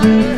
Yeah.